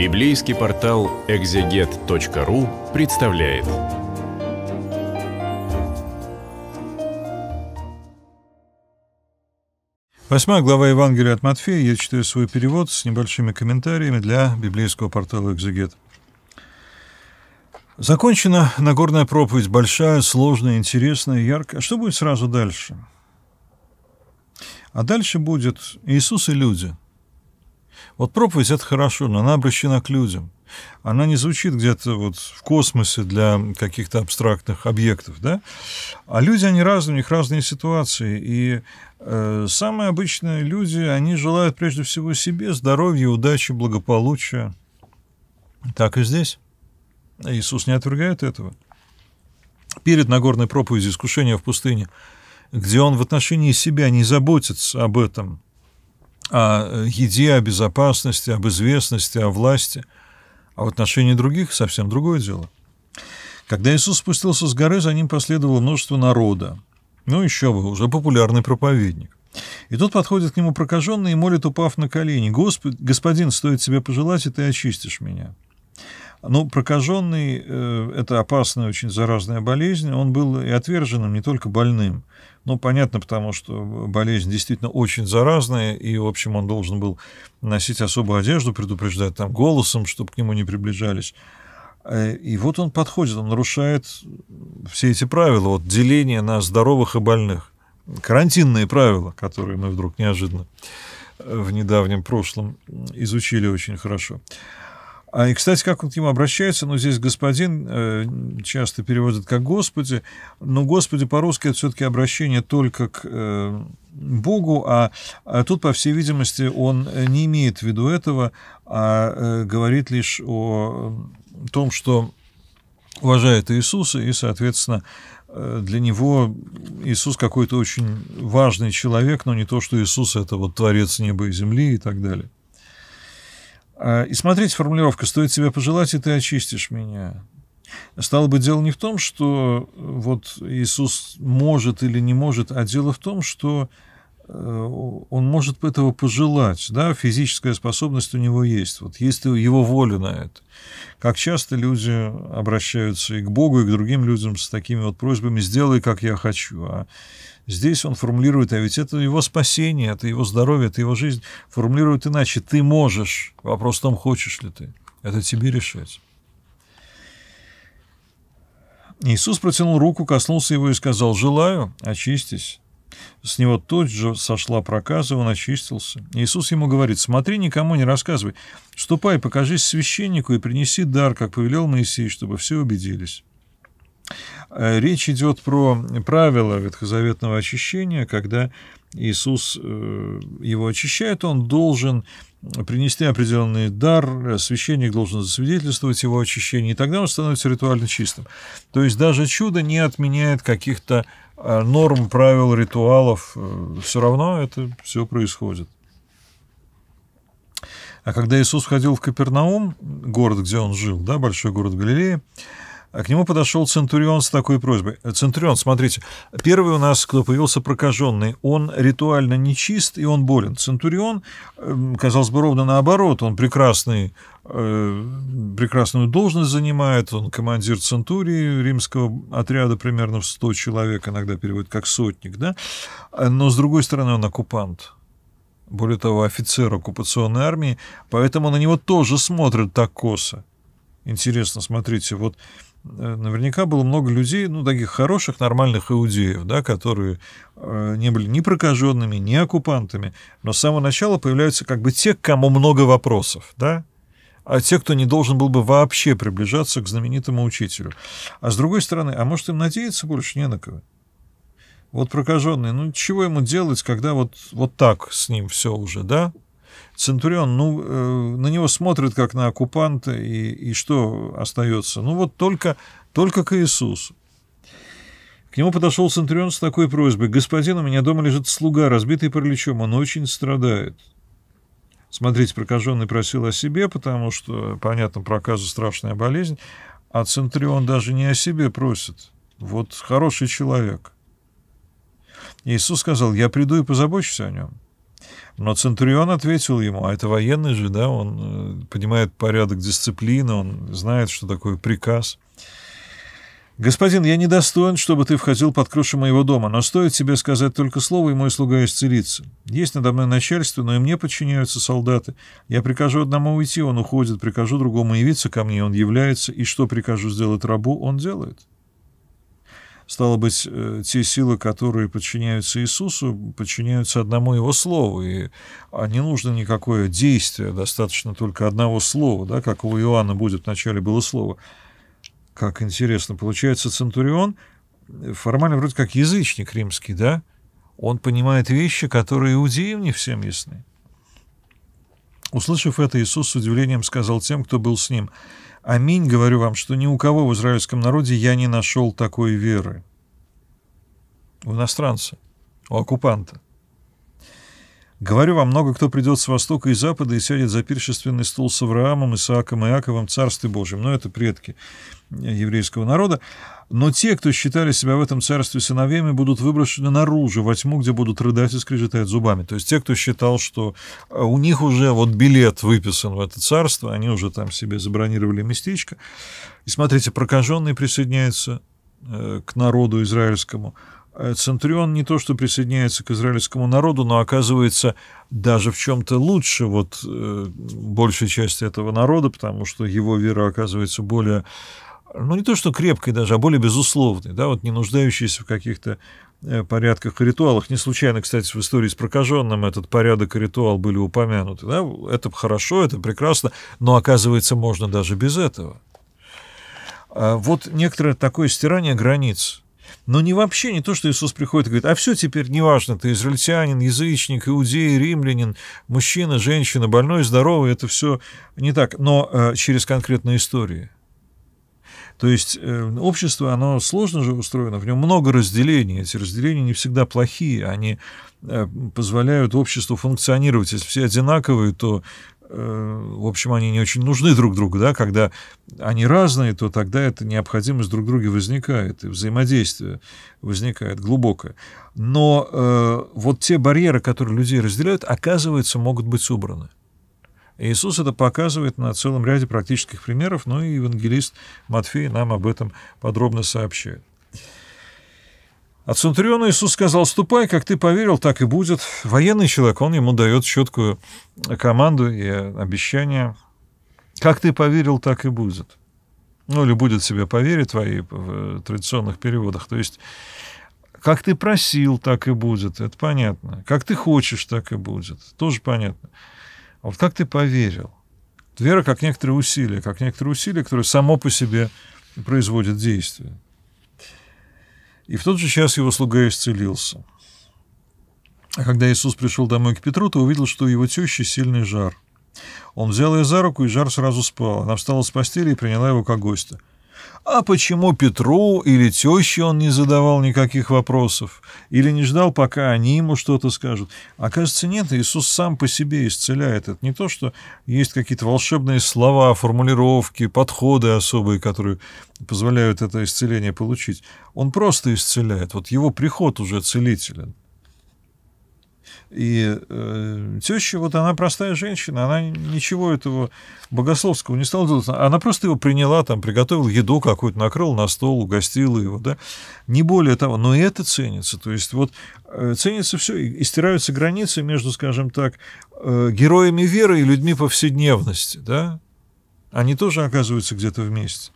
Библейский портал экзегет.ру представляет. Восьмая глава Евангелия от Матфея. Я читаю свой перевод с небольшими комментариями для библейского портала «Экзегет». Закончена Нагорная проповедь, большая, сложная, интересная, яркая. А что будет сразу дальше? А дальше будет Иисус и люди. Вот проповедь — это хорошо, но она обращена к людям. Она не звучит где-то вот в космосе для каких-то абстрактных объектов, да? А люди, они разные, у них разные ситуации. И э, самые обычные люди, они желают прежде всего себе здоровья, удачи, благополучия. Так и здесь. Иисус не отвергает этого. Перед Нагорной проповедью искушения в пустыне, где он в отношении себя не заботится об этом, о еде, о безопасности, об известности, о власти, а в отношении других совсем другое дело. Когда Иисус спустился с горы, за ним последовало множество народа. Ну, еще бы, уже популярный проповедник. И тут подходит к нему прокаженный и молит, упав на колени, «Господь, господин, стоит тебе пожелать, и ты очистишь меня». Ну, прокаженный э, – это опасная, очень заразная болезнь. Он был и отверженным, не только больным. Ну, понятно, потому что болезнь действительно очень заразная, и, в общем, он должен был носить особую одежду, предупреждать там голосом, чтобы к нему не приближались. Э, и вот он подходит, он нарушает все эти правила, вот деление на здоровых и больных. Карантинные правила, которые мы вдруг неожиданно в недавнем прошлом изучили очень хорошо. А, и, кстати, как он к нему обращается, ну, здесь господин э, часто переводит как «Господи», но «Господи» по-русски это все-таки обращение только к э, Богу, а, а тут, по всей видимости, он не имеет в виду этого, а э, говорит лишь о том, что уважает Иисуса, и, соответственно, э, для него Иисус какой-то очень важный человек, но не то, что Иисус — это вот Творец неба и земли и так далее. А, и смотрите, формулировка «стоит тебе пожелать, и ты очистишь меня». Стало бы дело не в том, что э, вот Иисус может или не может, а дело в том, что э, он может этого пожелать, да, физическая способность у него есть, вот есть его воля на это. Как часто люди обращаются и к Богу, и к другим людям с такими вот просьбами «сделай, как я хочу», а Здесь он формулирует, а ведь это его спасение, это его здоровье, это его жизнь. Формулирует иначе. Ты можешь. Вопрос в том, хочешь ли ты. Это тебе решать. Иисус протянул руку, коснулся его и сказал, «Желаю, очистись». С него тот же сошла проказа, он очистился. Иисус ему говорит, «Смотри, никому не рассказывай. Ступай, покажись священнику и принеси дар, как повелел Моисей, чтобы все убедились». Э, речь идет про правила ветхозаветного очищения, когда Иисус э, его очищает, он должен принести определенный дар, священник должен засвидетельствовать его очищение, и тогда он становится ритуально чистым. То есть даже чудо не отменяет каких-то э, норм, правил, ритуалов, все равно это все происходит. А когда Иисус входил в Капернаум, город, где он жил, да, большой город Галилеи, к нему подошел Центурион с такой просьбой. Центурион, смотрите, первый у нас, кто появился прокаженный, он ритуально нечист, и он болен. Центурион, эм, казалось бы, ровно наоборот, он прекрасный, э, прекрасную должность занимает, он командир Центурии римского отряда примерно в 100 человек, иногда переводит как сотник, да? Но, с другой стороны, он оккупант более того, офицер оккупационной армии, поэтому на него тоже смотрят так косо. Интересно, смотрите, вот Э, наверняка было много людей, ну, таких хороших, нормальных иудеев, да, которые э, не были ни прокаженными, ни оккупантами, но с самого начала появляются как бы те, кому много вопросов, да, а те, кто не должен был бы вообще приближаться к знаменитому учителю. А с другой стороны, а может им надеяться больше не на кого? Вот прокаженный, ну чего ему делать, когда вот, вот так с ним все уже, да? Центурион, ну, э, на него смотрят как на оккупанта, и, и что остается? Ну, вот только, только к Иисусу. К нему подошел Центурион с такой просьбой. «Господин, у меня дома лежит слуга, разбитый параличом, он очень страдает». Смотрите, прокаженный просил о себе, потому что, понятно, проказа страшная болезнь, а Центурион даже не о себе просит. Вот хороший человек. Иисус сказал, я приду и позабочусь о нем. Но Центурион ответил ему, а это военный же, да, он э, понимает порядок дисциплины, он знает, что такое приказ. «Господин, я недостоин, чтобы ты входил под крышу моего дома, но стоит тебе сказать только слово, и мой слуга исцелится. Есть надо мной начальство, но и мне подчиняются солдаты. Я прикажу одному уйти, он уходит, прикажу другому явиться ко мне, он является, и что прикажу сделать рабу, он делает». Стало быть, э, те силы, которые подчиняются Иисусу, подчиняются одному Его Слову, и а не нужно никакое действие, достаточно только одного слова, да, как у Иоанна будет вначале было слово. Как интересно, получается, Центурион формально вроде как язычник римский, да? Он понимает вещи, которые иудеям не всем ясны. Услышав это, Иисус с удивлением сказал тем, кто был с ним – Аминь, говорю вам, что ни у кого в израильском народе я не нашел такой веры. У иностранца, у оккупанта. Говорю вам, много кто придет с востока и запада и сядет за пиршественный стол с Авраамом, Исааком Иаковом, Царстве Божьем. Но это предки еврейского народа. Но те, кто считали себя в этом царстве сыновьями, будут выброшены наружу, во тьму, где будут рыдать и скрежетать зубами. То есть те, кто считал, что э, у них уже вот билет выписан в это царство, они уже там себе забронировали местечко. И смотрите, прокаженный присоединяется э, к народу израильскому. Э, Центурион не то, что присоединяется к израильскому народу, но оказывается даже в чем-то лучше вот э, большей части этого народа, потому что его вера оказывается более ну, не то что крепкой даже, а более безусловной, да, вот не нуждающейся в каких-то э, порядках и ритуалах. Не случайно, кстати, в истории с прокаженным этот порядок и ритуал были упомянуты. Да? Это хорошо, это прекрасно, но, оказывается, можно даже без этого. А вот некоторое такое стирание границ. Но не вообще не то, что Иисус приходит и говорит, а все теперь неважно, ты израильтянин, язычник, иудей, римлянин, мужчина, женщина, больной, здоровый, это все не так, но э, через конкретные истории – то есть э, общество, оно сложно же устроено, в нем много разделений. Эти разделения не всегда плохие, они э, позволяют обществу функционировать. Если все одинаковые, то в общем, они не очень нужны друг другу, да, когда они разные, то тогда эта необходимость друг друга возникает, и взаимодействие возникает глубокое. Но э, вот те барьеры, которые людей разделяют, оказывается, могут быть убраны. Иисус это показывает на целом ряде практических примеров, но и евангелист Матфей нам об этом подробно сообщает. От Центуриона Иисус сказал, ступай, как ты поверил, так и будет. Военный человек, он ему дает четкую команду и обещание. Как ты поверил, так и будет. Ну, или будет себе поверить твои в традиционных переводах. То есть, как ты просил, так и будет. Это понятно. Как ты хочешь, так и будет. Тоже понятно. А вот как ты поверил? Вера как некоторые усилия, как некоторые усилия, которые само по себе производят действие. И в тот же час его слуга исцелился. А когда Иисус пришел домой к Петру, то увидел, что у его тещи сильный жар. Он взял ее за руку, и жар сразу спал. Она встала с постели и приняла его как гостя. А почему Петру или теще он не задавал никаких вопросов? Или не ждал, пока они ему что-то скажут? Оказывается, нет, Иисус сам по себе исцеляет. Это не то, что есть какие-то волшебные слова, формулировки, подходы особые, которые позволяют это исцеление получить. Он просто исцеляет. Вот его приход уже целителен. И э, теща, вот она простая женщина, она ничего этого богословского не стала делать. Она просто его приняла, там, приготовила еду какую-то, накрыла на стол, угостила его, да. Не более того, но и это ценится. То есть вот э, ценится все, и стираются границы между, скажем так, э, героями веры и людьми повседневности, да. Они тоже оказываются где-то вместе.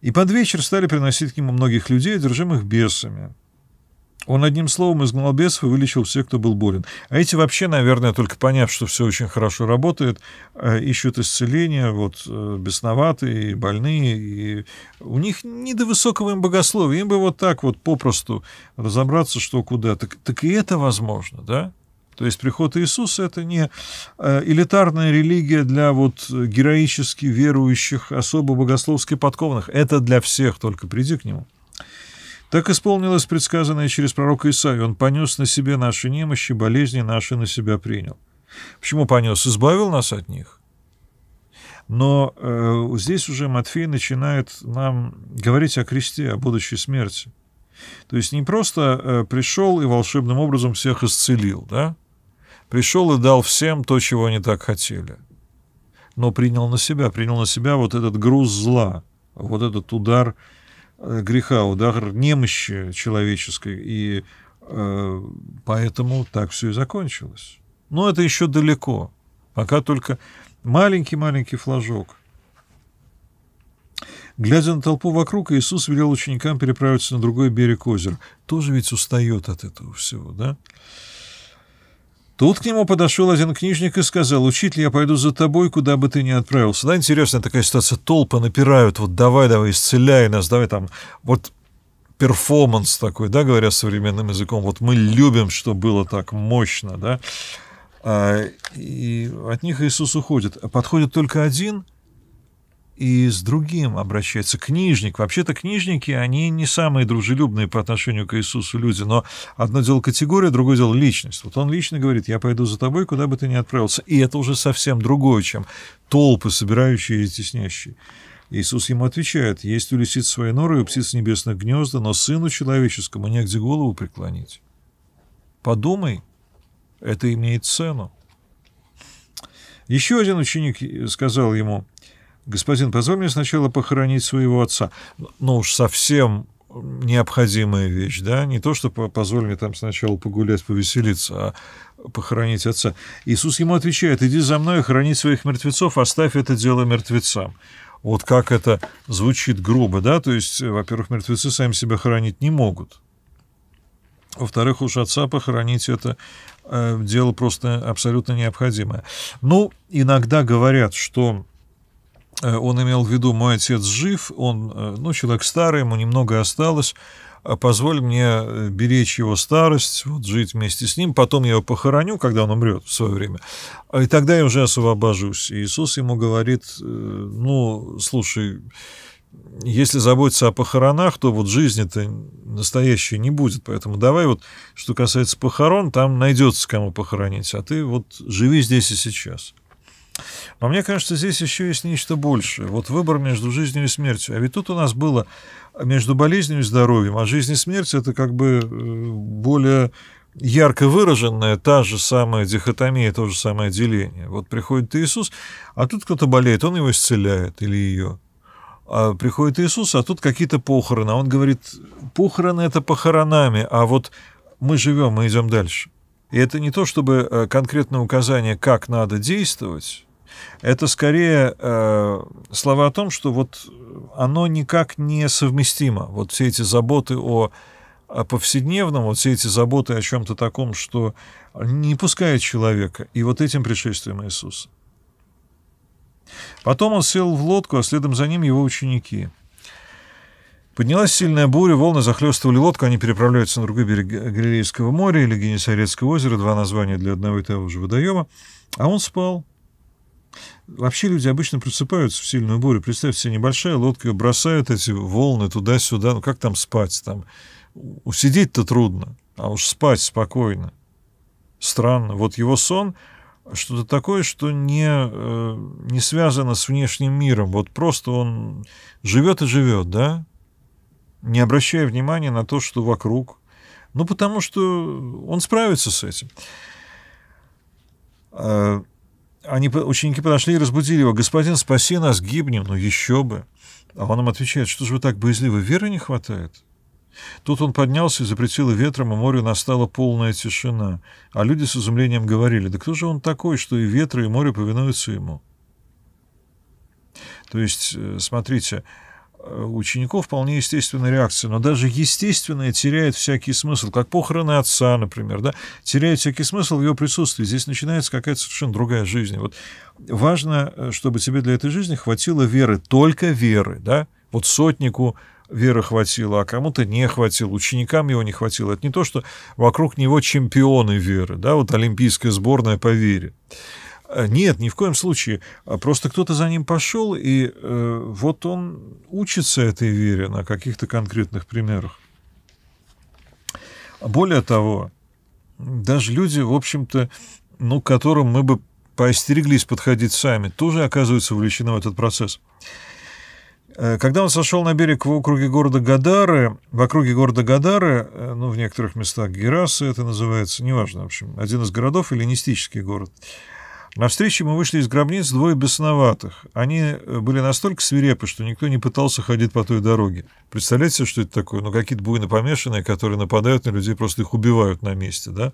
И под вечер стали приносить к нему многих людей, одержимых бесами. Он одним словом изгнал бесов и вылечил всех, кто был болен. А эти вообще, наверное, только поняв, что все очень хорошо работает, э, ищут исцеления, вот э, бесноватые, больные, и у них не до высокого им богословия, им бы вот так вот попросту разобраться, что куда. Так, так и это возможно, да? То есть приход Иисуса — это не э, элитарная религия для вот героически верующих, особо богословски подкованных. Это для всех, только приди к нему. Так исполнилось предсказанное через пророка Исаию. Он понес на себе наши немощи, болезни наши на себя принял. Почему понес? Избавил нас от них. Но э, здесь уже Матфей начинает нам говорить о кресте, о будущей смерти. То есть не просто э, пришел и волшебным образом всех исцелил, да? пришел и дал всем то, чего они так хотели. Но принял на себя, принял на себя вот этот груз зла, вот этот удар э, греха, удар немощи человеческой, и э, поэтому так все и закончилось. Но это еще далеко, пока только маленький-маленький флажок. Глядя на толпу вокруг, Иисус велел ученикам переправиться на другой берег озера. Тоже ведь устает от этого всего, да? Тут к нему подошел один книжник и сказал, «Учитель, я пойду за тобой, куда бы ты ни отправился». Да, интересная такая ситуация. Толпы напирают, вот давай, давай, исцеляй нас, давай там, вот перформанс такой, да, говоря современным языком. Вот мы любим, что было так мощно, да. А, и от них Иисус уходит. Подходит только один – и с другим обращается книжник. Вообще-то книжники, они не самые дружелюбные по отношению к Иисусу люди, но одно дело категория, другое дело личность. Вот он лично говорит, я пойду за тобой, куда бы ты ни отправился. И это уже совсем другое, чем толпы, собирающие и теснящие. Иисус ему отвечает, есть у лисиц свои норы, у птиц небесных гнезда, но сыну человеческому негде голову преклонить. Подумай, это имеет цену. Еще один ученик сказал ему, господин, позволь мне сначала похоронить своего отца. Ну уж совсем необходимая вещь, да, не то, что позволь мне там сначала погулять, повеселиться, а похоронить отца. Иисус ему отвечает, иди за мной, храни своих мертвецов, оставь это дело мертвецам. Вот как это звучит грубо, да, то есть, во-первых, мертвецы сами себя хоронить не могут. Во-вторых, уж отца похоронить это э, дело просто абсолютно необходимое. Ну, иногда говорят, что Э, он имел в виду, мой отец жив, он, э, ну, человек старый, ему немного осталось, а позволь мне э, беречь его старость, вот жить вместе с ним, потом я его похороню, когда он умрет в свое время, и тогда я уже освобожусь. И Иисус ему говорит, ну, слушай, если заботиться о похоронах, то вот жизни-то настоящей не будет. Поэтому давай вот, что касается похорон, там найдется кому похоронить, а ты вот живи здесь и сейчас. Но мне кажется, здесь еще есть нечто большее. Вот выбор между жизнью и смертью. А ведь тут у нас было между болезнью и здоровьем, а жизнь и смерть это как бы э, более ярко выраженная та же самая дихотомия, то же самое деление. Вот приходит Иисус, а тут кто-то болеет, он его исцеляет или ее. А приходит Иисус, а тут какие-то похороны. А он говорит, похороны это похоронами, а вот мы живем, мы идем дальше. И это не то, чтобы э, конкретное указание, как надо действовать, это скорее э, слова о том, что вот оно никак не совместимо. Вот все эти заботы о, о повседневном, вот все эти заботы о чем-то таком, что не пускает человека. И вот этим пришествием Иисуса. Потом он сел в лодку, а следом за ним его ученики – Поднялась сильная буря, волны захлестывали лодку, они переправляются на другой берег Галилейского моря или Генесарецкого озера, два названия для одного и того же водоема, а он спал. Вообще люди обычно просыпаются в сильную бурю. Представьте себе, небольшая лодка, бросают эти волны туда-сюда. Ну как там спать? Там усидеть-то трудно, а уж спать спокойно. Странно. Вот его сон что-то такое, что не, э, не связано с внешним миром. Вот просто он живет и живет, да? не обращая внимания на то, что вокруг. Ну, потому что он справится с этим. Они, ученики подошли и разбудили его. «Господин, спаси нас, гибнем!» Ну, еще бы. А он им отвечает, что же вы так боязливы, веры не хватает? Тут он поднялся и запретил ветром, и морю настала полная тишина. А люди с изумлением говорили, да кто же он такой, что и ветры, и море повинуются ему? То есть, э, смотрите, Э, учеников вполне естественная реакция, но даже естественная теряет всякий смысл, как похороны отца, например, да, теряет всякий смысл в его присутствии. Здесь начинается какая-то совершенно другая жизнь. Вот важно, э, чтобы тебе для этой жизни хватило веры, только веры, да, вот сотнику веры хватило, а кому-то не хватило, ученикам его не хватило. Это не то, что вокруг него чемпионы веры, да, вот олимпийская сборная по вере. Э, нет, ни в коем случае. А просто кто-то за ним пошел, и э, вот он учится этой вере на каких-то конкретных примерах. Более того, даже люди, в общем-то, ну, к которым мы бы поостереглись подходить сами, тоже оказываются вовлечены в этот процесс. Э, когда он сошел на берег в округе города Гадары, в округе города Гадары, э, ну, в некоторых местах Герасы это называется, неважно, в общем, один из городов, эллинистический город, на встрече мы вышли из гробниц двое бесноватых. Они э, были настолько свирепы, что никто не пытался ходить по той дороге. Представляете что это такое? Ну, какие-то буйно помешанные, которые нападают на людей, просто их убивают на месте, да?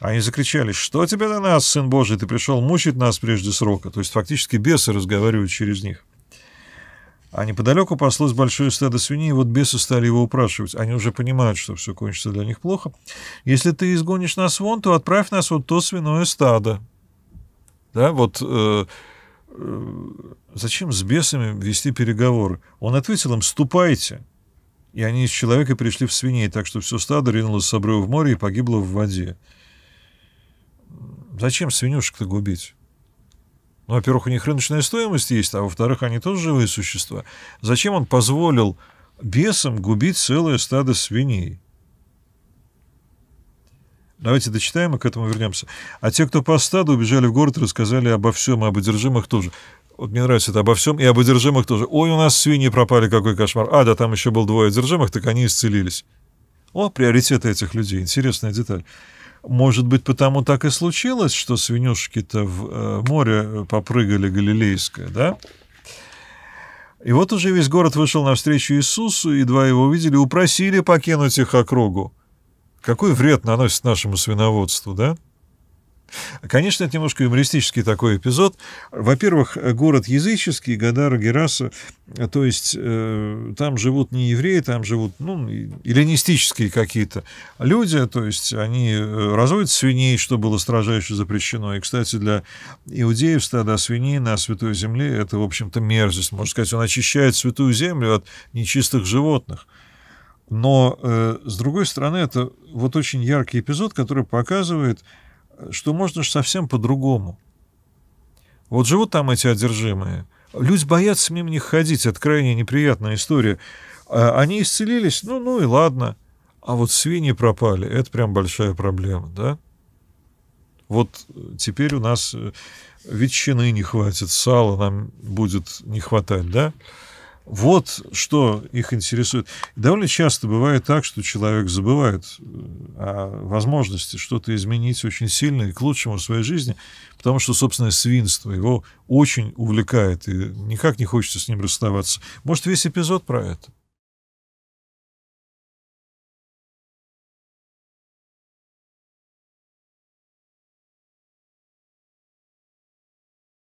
Они закричали, что тебе до нас, Сын Божий, ты пришел мучить нас прежде срока. То есть фактически бесы разговаривают через них. А неподалеку паслось большое стадо свиней, и вот бесы стали его упрашивать. Они уже понимают, что все кончится для них плохо. Если ты изгонишь нас вон, то отправь нас вот то свиное стадо. Да, вот э, э, зачем с бесами вести переговоры? Он ответил им, ступайте. И они из человека пришли в свиней, так что все стадо ринулось с обрыва в море и погибло в воде. Зачем свинюшек-то губить? Ну, во-первых, у них рыночная стоимость есть, а во-вторых, они тоже живые существа. Зачем он позволил бесам губить целое стадо свиней? Давайте дочитаем и к этому вернемся. А те, кто по стаду убежали в город, рассказали обо всем, и об одержимых тоже. Вот мне нравится это обо всем, и об одержимых тоже. Ой, у нас свиньи пропали, какой кошмар. А, да, там еще был двое одержимых, так они исцелились. О, приоритеты этих людей. Интересная деталь. Может быть, потому так и случилось, что свинюшки-то в э, море попрыгали галилейское, да? И вот уже весь город вышел навстречу Иисусу, едва его увидели, упросили покинуть их округу. Какой вред наносит нашему свиноводству, да? Конечно, это немножко юмористический такой эпизод. Во-первых, город языческий, Гадара, Гераса, то есть э, там живут не евреи, там живут, ну, эллинистические какие-то люди, то есть они э, разводят свиней, что было строжайше запрещено. И, кстати, для иудеев стада свиней на Святой Земле — это, в общем-то, мерзость. Можно сказать, он очищает Святую Землю от нечистых животных. Но, э, с другой стороны, это вот очень яркий эпизод, который показывает, что можно же совсем по-другому. Вот живут там эти одержимые. Люди боятся мимо них ходить, это крайне неприятная история. А они исцелились, ну, ну и ладно. А вот свиньи пропали, это прям большая проблема, да? Вот теперь у нас э, ветчины не хватит, сала нам будет не хватать, да? Вот что их интересует. Довольно часто бывает так, что человек забывает э, о возможности что-то изменить очень сильно и к лучшему в своей жизни, потому что, собственно, свинство его очень увлекает, и никак не хочется с ним расставаться. Может, весь эпизод про это?